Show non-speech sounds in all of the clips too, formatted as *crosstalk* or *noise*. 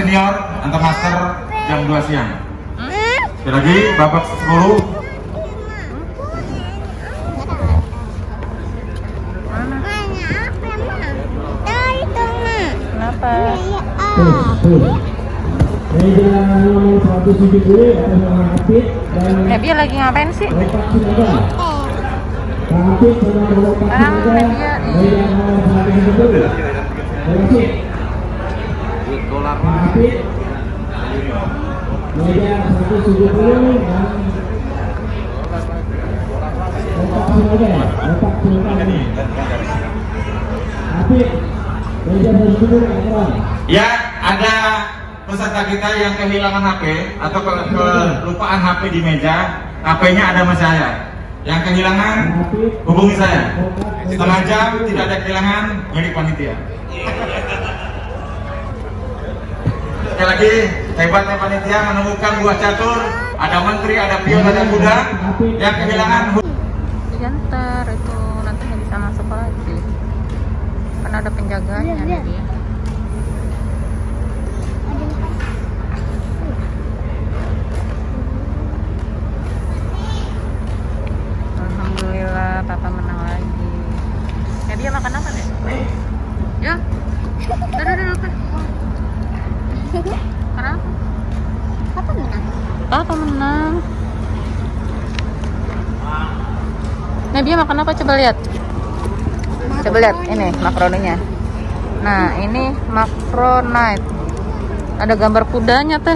senior antar master jam 2 siang. Sekali lagi babak 10 Kenapa? Terus, terus. Meja nomor 170 atas nama Apit dan Nebia lagi ngapain sih? Lopak Sinaga. Sinaga. meja. Meja nomor 170. Terima kasih. Pak Apit. Meja 170 dan Lopak Sinaga. Lopak Sinaga. Apit. Meja 170 Ekron. Ya, ada peserta kita yang kehilangan HP atau ke- kelupaan HP di meja, HP-nya ada sama saya. Yang kehilangan, hubungi saya. Setengah jam tidak ada kehilangan, milik panitia. Sekali lagi, hebatnya panitia menemukan buah catur, ada menteri, ada pion, ada kuda, yang kehilangan Ya ntar itu nanti nggak bisa masuk lagi. Kan ada penjaganya Iya, iya. dia. Alhamdulillah papa menang lagi. Ya dia makan apa deh? Ya. Udah, udah, udah. Kenapa? Apa menang? Papa menang. Nadia makan apa? Coba lihat. Coba lihat ini makaroninya. Nah, ini makronite. Ada gambar kudanya teh.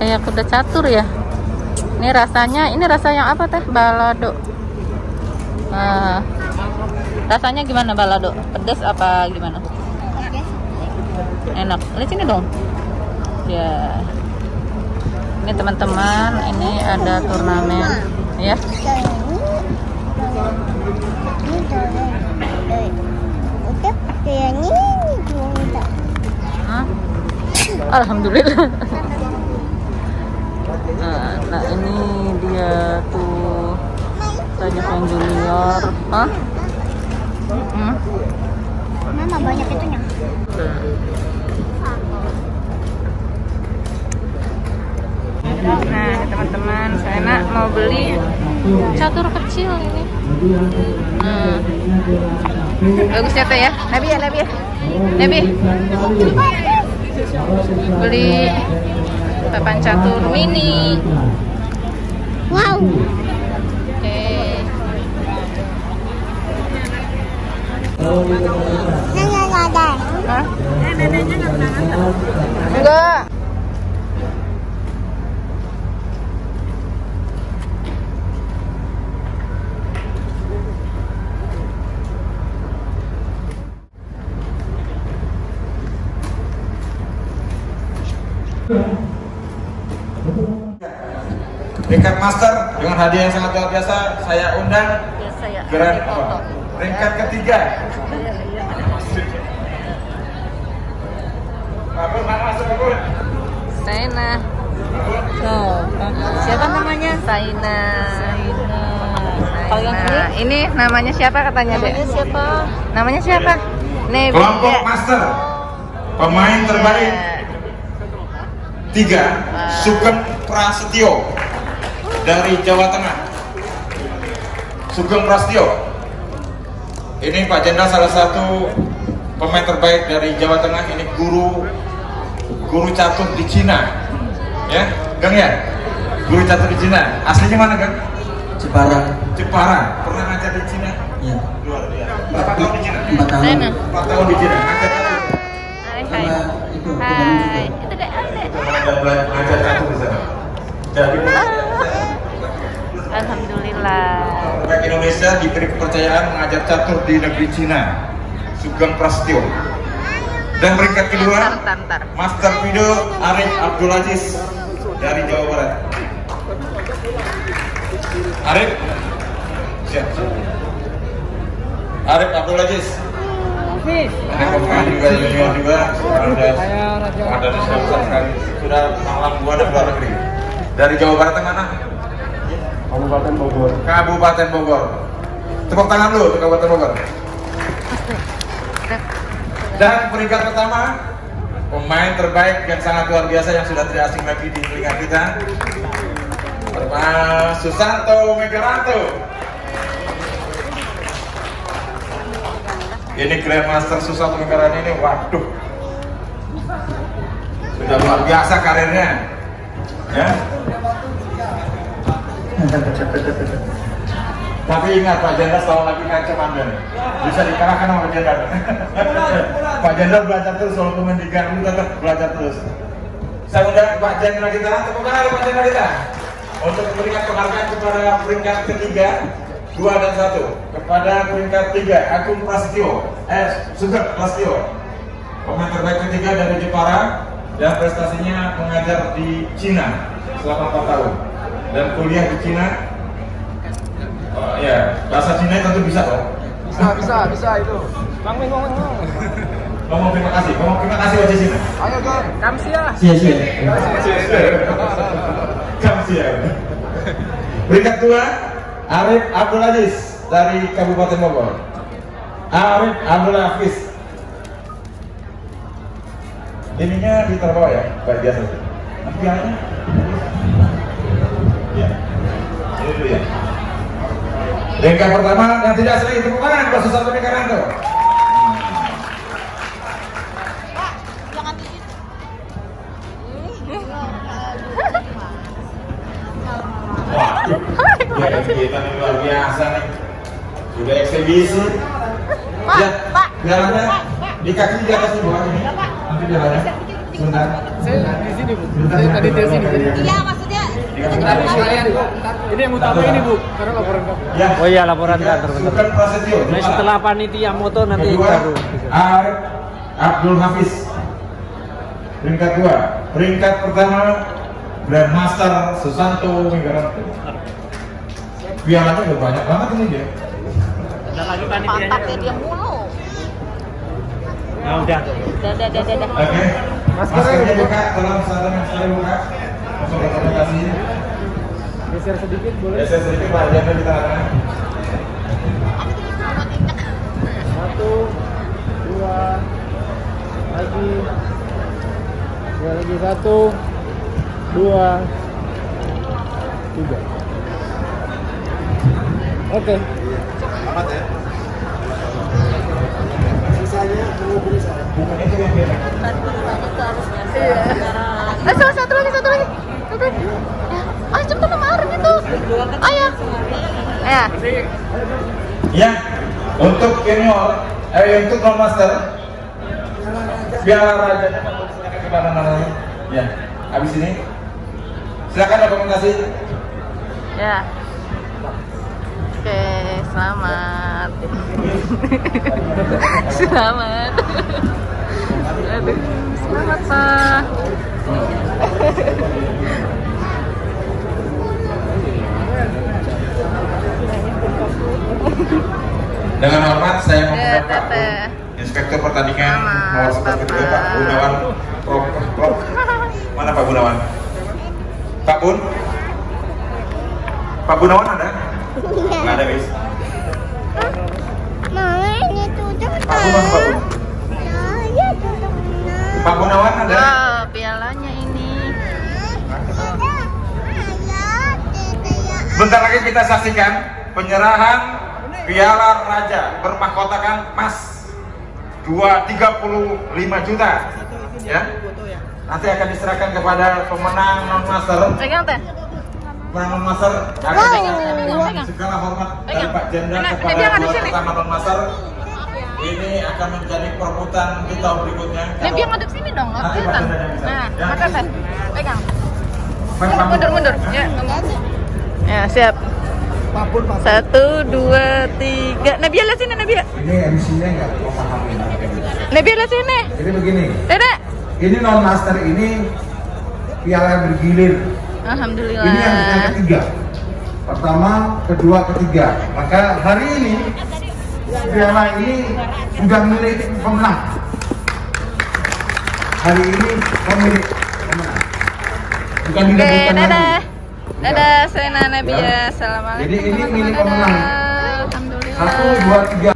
Kayak kuda catur ya. Ini rasanya, ini rasa yang apa teh? Balado. Nah, rasanya gimana balado? Pedas apa gimana? Enak. Lihat sini dong. Ya. Ini teman-teman, ini ada turnamen ya. Hah? Alhamdulillah. Nah, nah, ini dia tuh banyak yang junior. Hah? Hmm? Mama banyak itunya. Nah, ini teman-teman, saya nak mau beli catur kecil ini. Hmm. Bagus ya teh ya, Nabi ya Nabi ya, Nabi. Beli papan catur mini. Wow. Oke. Nggak ada. Hah? Enggak. Tingkat master dengan hadiah yang sangat luar biasa, saya undang Ya saya Grand ketiga. Apa masuk Bun? Saina. Oh, siapa namanya? Saina. Saina. Kalau yang ini? ini namanya siapa katanya, Dek? Namanya siapa? Namanya siapa? Nebi. Kelompok master pemain terbaik tiga Sugeng Prasetyo dari Jawa Tengah. Sugeng Prasetyo. Ini Pak Jenderal salah satu pemain terbaik dari Jawa Tengah. Ini guru guru catur di Cina. Ya, Gang ya? Guru catur di Cina. Aslinya mana, Gang? Jepara Jepara. Pernah ngajar di Cina? ya Luar biasa. Berapa tahun di Cina? empat tahun. Empat tahun di Cina. Ngajar catur. Hai, hai. Sama itu Hai. Itu Dek. Ada belajar ngajar catur di sana. Jadi Alhamdulillah. Republik Indonesia diberi kepercayaan mengajar catur di negeri Cina. Sugeng Prasetyo. Dan peringkat kedua, Ntar, ntar, ntar. Master Video Arif Abdul Aziz dari Jawa Barat. Arif, siap. Arif Abdul Aziz. Ini pemain juga junior juga, ada ada di sekali. Sudah malam gua ada luar negeri. Dari Jawa Barat mana? Kabupaten Bogor. Kabupaten Bogor. Tepuk tangan dulu untuk Kabupaten Bogor. Dan peringkat pertama pemain terbaik yang sangat luar biasa yang sudah tidak asing lagi di telinga kita. Mas Susanto Megaranto. Ini Grandmaster Susanto Megaranto ini, waduh, sudah luar biasa karirnya. Ya. Tapi ingat Pak Jenderal setahun lagi kancam Anda. Bisa dikalahkan sama Pak Jenderal. Pak Jenderal belajar terus soal kemendikan, lu tetap belajar terus. Saya undang Pak Jenderal kita, tepuk tangan Pak Jenderal kita. Untuk memberikan penghargaan kepada peringkat ketiga, dua dan satu. Kepada peringkat tiga, Agung Prasetyo, eh Sugeng Prasetyo. Pemain terbaik ketiga dari Jepara dan prestasinya mengajar di Cina selama 4 tahun dan kuliah di Cina Oh ya, bahasa Cina tentu bisa dong. Bisa, bisa, bisa itu. Bang Min, ngomong, ngomong. Ngomong terima kasih, ngomong terima kasih wajah Cina. Ayo, Gang. Kamsia. Sia-sia. Kamsia. Peringkat dua, Arif Abdul Aziz dari Kabupaten Bogor. Arif Abdul Hafiz. Ininya di bawah ya, baik biasa. Nanti pialanya. Peringkat pertama yang tidak sering tepuk tangan buat Susanto Mekaranto. Wah, ya kita ini luar biasa nih. Sudah eksebisi. Ya, jalannya di kaki di atas bawah ini. Nanti jalannya. Sebentar. Saya di sini, Bu. Saya tadi di sini. Iya maksudnya Ini yang utama ini, Bu. Karena laporan kamu. Ya. Oh iya, laporan Tiga, kantor. Nah setelah panitia moto nanti Kedua, baru. Arif Abdul Hafiz. Peringkat dua. Peringkat pertama Grandmaster Susanto Megaranto. Pialanya udah banyak banget ini dia. Udah lagi pantatnya dia mulu. Nah udah. Udah, udah, udah, udah. Oke. Maskernya buka, tolong saran yang saya buka. Langsung rekomendasi. Geser sedikit, boleh? Ya saya sedikit Pak di tengah-tengah. Satu, dua, lagi, dua lagi satu, dua, tiga. Oke. Bukannya itu yang dia. Eh, satu, satu lagi, satu lagi. Satu lagi. Ya. Ayo cepetan itu. Ayo. Ya. Ya, untuk junior, eh untuk non master, biar rajanya silakan ke mana namanya. Ya, habis ini silakan dokumentasi. Ya. Oke, selamat. *laughs* selamat. Aduh, selamat Pak. Dengan hormat saya Ya, mengundang Pak Inspektur Pertandingan nomor sebelas kedua Pak. Gunawan. Prof, Prof. Mana Pak Gunawan? Pak Bun? Pak Gunawan ada? Nggak ada, Bis. Mama ini tutup Pak mana Pak Bun? Ya, tutup. Pak Gunawan ada? Wow, pialanya ini. Bentar lagi kita saksikan penyerahan Piala Raja bermahkotakan emas 2 35 juta. Ya. Nanti akan diserahkan kepada pemenang non master. Pegang teh. Pemenang non master akan segala hormat dari. Pak Jenderal kepada sini. pertama non master. Ini akan menjadi perebutan kita berikutnya. Ya biar ngadep sini dong, Nanti Pak. Jenderal bisa. Nah, Ya. Pegang. Pak, Mundur, mundur. Ya, Ya, siap. Satu, dua, tiga. Nabiya lihat sini, Nabiya. Ini MC-nya nggak pahamin. Nabiya lihat sini. Jadi begini, Dedek. ini non master ini piala bergilir. Alhamdulillah. Ini yang yang ketiga. Pertama, kedua, ketiga. Maka hari ini piala ini sudah milik pemenang. Hari ini pemilik pemenang. Bukan direbutkan dadah. Dadah, Sena Nabiya. Ya. Assalamualaikum. Jadi ini milik pemenang. Alhamdulillah. Satu, dua, tiga.